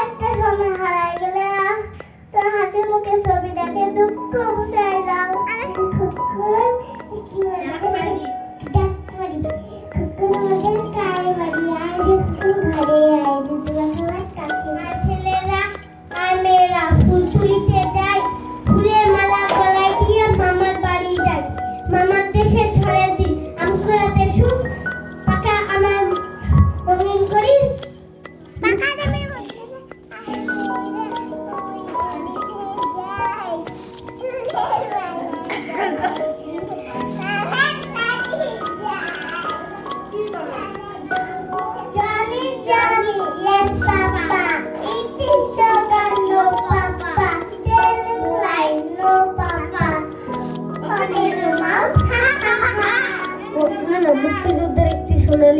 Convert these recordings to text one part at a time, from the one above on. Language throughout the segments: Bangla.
একটা সময় হারায় গেলে। তোর হাসি মুখে ছবি দেখে দুঃখ বসায়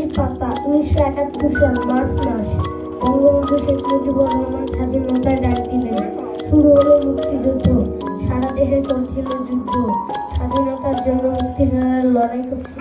একুশ সাল, মার্চ মাস, বঙ্গবন্ধু শেখ মুজিবুর রহমান স্বাধীনতার ডাক দিলেন। শুরু হলো মুক্তিযুদ্ধ। সারা দেশে চলছিল যুদ্ধ। স্বাধীনতার জন্য মুক্তিযোদ্ধার লড়াই করছিল।